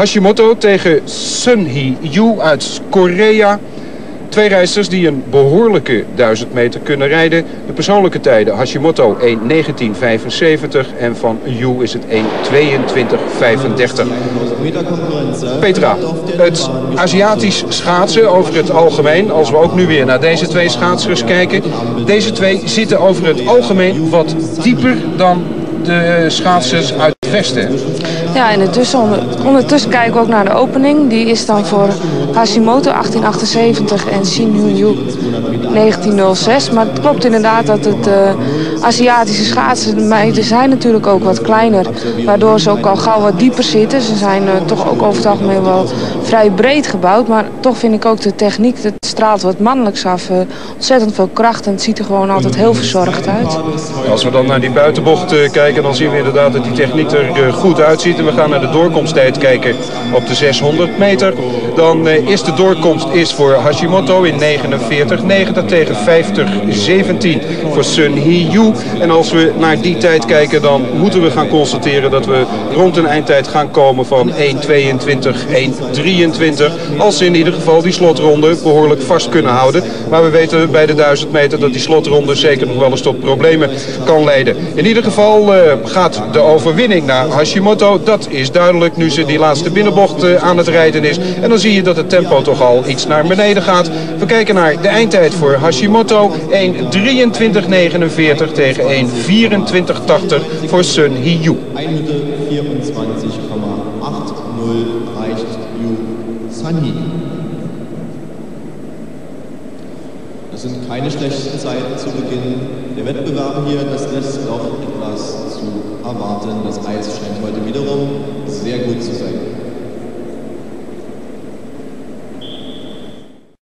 Hashimoto tegen Sun Hee Yu uit Korea. Twee rijders die een behoorlijke 1000 meter kunnen rijden. De persoonlijke tijden Hashimoto 1.19.75 en van Yu is het 1.22.35. Petra, het Aziatisch schaatsen over het algemeen, als we ook nu weer naar deze twee schaatsers kijken. Deze twee zitten over het algemeen wat dieper dan de schaatsers uit het westen. Ja, en ondertussen, kijken we ook naar de opening. Die is dan voor Hashimoto 1878 en Shin Yu 1906. Maar het klopt inderdaad dat het uh, Aziatische schaatsen meiden zijn natuurlijk ook wat kleiner. Waardoor ze ook al gauw wat dieper zitten. Ze zijn uh, toch ook over het algemeen wel vrij breed gebouwd. Maar toch vind ik ook de techniek, het straalt wat mannelijks af. Uh, ontzettend veel kracht en het ziet er gewoon altijd heel verzorgd uit. Als we dan naar die buitenbocht kijken, dan zien we inderdaad dat die techniek er goed uitziet. En we gaan naar de doorkomsttijd kijken op de 600 meter. Dan is de doorkomst is voor Hashimoto in 49,90 tegen 50,17 voor Sun Hee Yu. En als we naar die tijd kijken, dan moeten we gaan constateren dat we rond een eindtijd gaan komen van 1,22, 1,23. Als ze in ieder geval die slotronde behoorlijk vast kunnen houden. Maar we weten bij de 1000 meter dat die slotronde zeker nog wel eens tot problemen kan leiden. In ieder geval uh, gaat de overwinning naar Hashimoto. Dat is duidelijk nu ze die laatste binnenbocht uh, aan het rijden is. En dan zie je dat het tempo toch al iets naar beneden gaat. We kijken naar de eindtijd voor Hashimoto. 1.23.49 tegen 1.24.80 voor Sun Hee Yu. 1 minute 24,80 reicht Yu Sunhee. Das sind keine schlechten Zeiten zu Beginn der Wettbewerbe hier. Das lässt doch etwas zu erwarten. Das Eis scheint heute wiederum sehr gut zu sein.